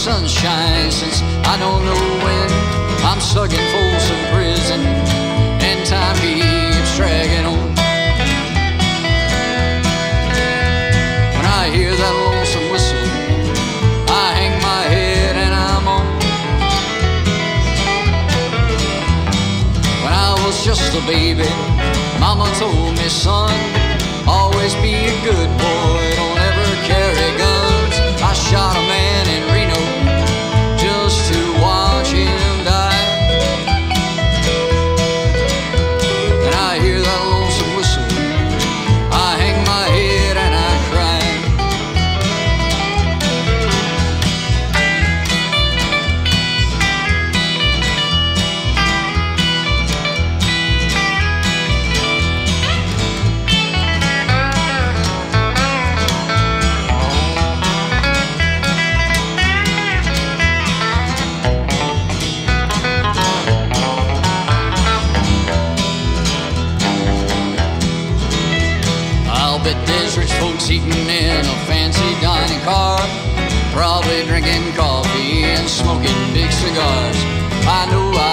sunshine since I don't know when. I'm stuck in Folsom Prison and time keeps dragging on. When I hear that lonesome whistle, I hang my head and I'm on. When I was just a baby, Mama told me, son, Bet there's rich folks eating in a fancy dining car, probably drinking coffee and smoking big cigars. I know I